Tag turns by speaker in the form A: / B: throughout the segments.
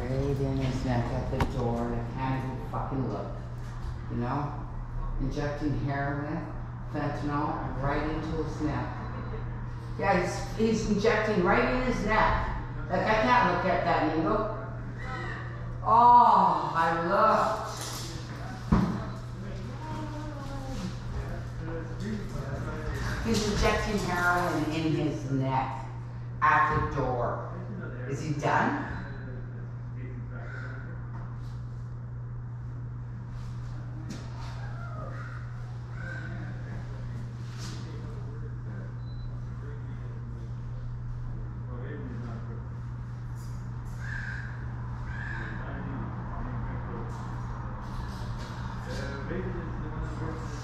A: right in his neck at the door. I can't even fucking look. You know? Injecting heroin, fentanyl, right into his neck. Yeah, he's, he's injecting right in his neck. Like I can't look at that needle. Oh, I looked. He's injecting heroin in his neck at the door. Is he done?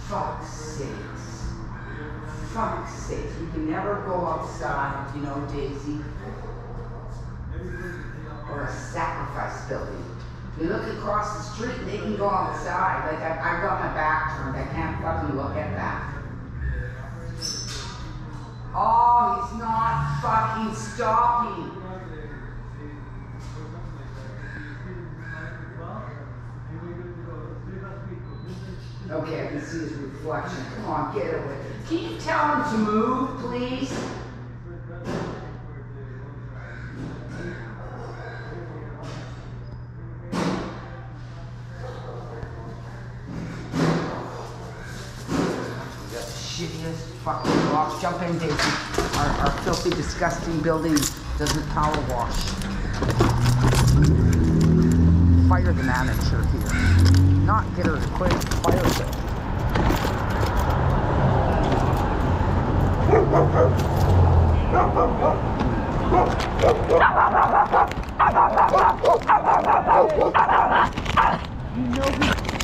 A: Fuck's sakes. Fuck's sakes. You can never go outside, you know, Daisy. Or a sacrifice building. You look across the street, and they can go outside. Like, I, I've got my back turned. I can't fucking look at that. Oh, he's not fucking stopping. Okay, I can see his reflection. Come on, get away. Can you tell him to move, please? Shittiest fucking box. Jump in, Daisy. Our, our filthy, disgusting building doesn't power wash. Fire the manager here. Not get her quit. Fire her.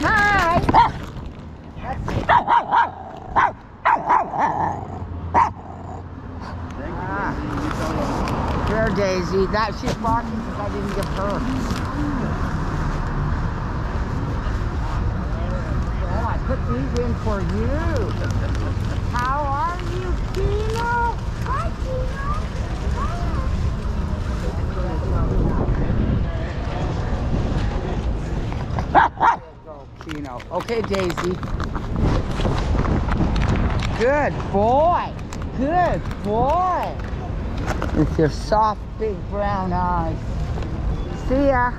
A: Ah. Daisy. That she's barking because I didn't give her. Oh, I put these in for you. How are you, Kino? Hi, Kino. Go. Okay, Daisy. Good boy. Good boy. With your soft, big brown eyes. See ya.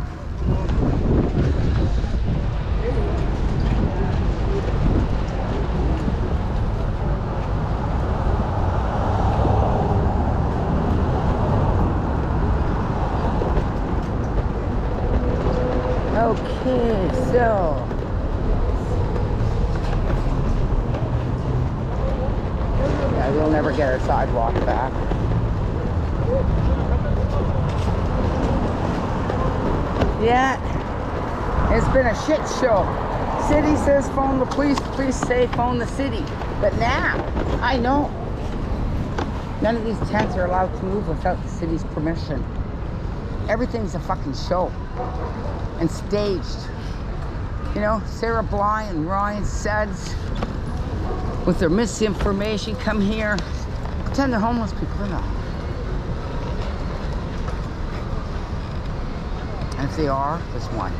A: Okay, so. Yeah, we'll never get our sidewalk back. Yeah, it's been a shit show. City says phone the police, police say phone the city. But now, I know. None of these tents are allowed to move without the city's permission. Everything's a fucking show and staged. You know, Sarah Blyth and Ryan Suds with their misinformation come here. Pretend they're homeless people, they're not. And if they are, there's one.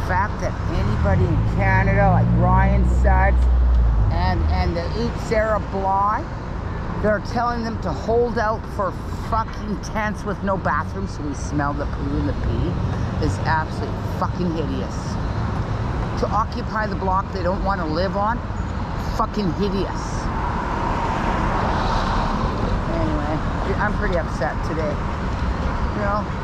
A: The fact that anybody in Canada, like Ryan Suds and, and the Oop Sarah Blyth, they're telling them to hold out for fucking tents with no bathrooms so we smell the poo and the pee is absolutely fucking hideous. To occupy the block they don't want to live on, fucking hideous. Anyway, I'm pretty upset today. You know?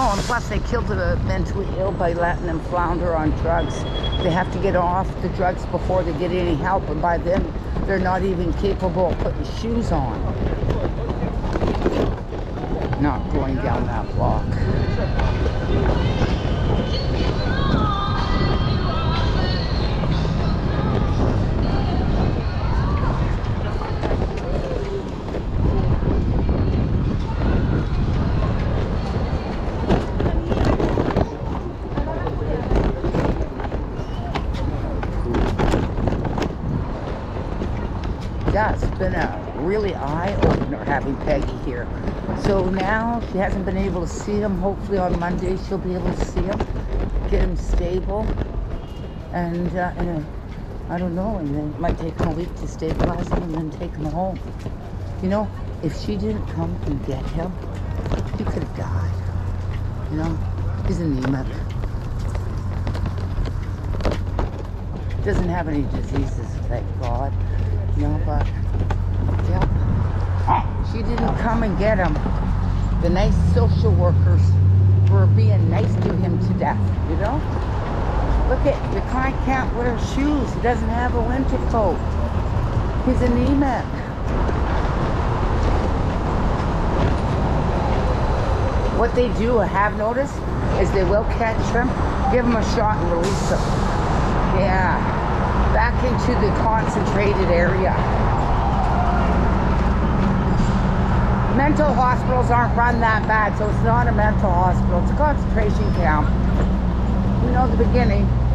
A: Oh, and plus they killed the mentally ill by letting them flounder on drugs. They have to get off the drugs before they get any help, and by then they're not even capable of putting shoes on. Not going down that block that's been a really eye-opener having Peggy here. So now she hasn't been able to see him. Hopefully on Monday she'll be able to see him, get him stable, and, uh, and I don't know. And then it might take him a week to stabilize him and then take him home. You know, if she didn't come and get him, he could have died. You know, he's anemic. Doesn't have any diseases, thank God. You know, but she didn't come and get him. The nice social workers were being nice to him to death. You know, look at the client can't wear shoes. He doesn't have a winter coat. He's anemic. What they do, I have noticed, is they will catch him, give him a shot, and release him. Yeah, back into the concentrated area. Mental hospitals aren't run that bad, so it's not a mental hospital. It's a concentration camp. You know the beginning.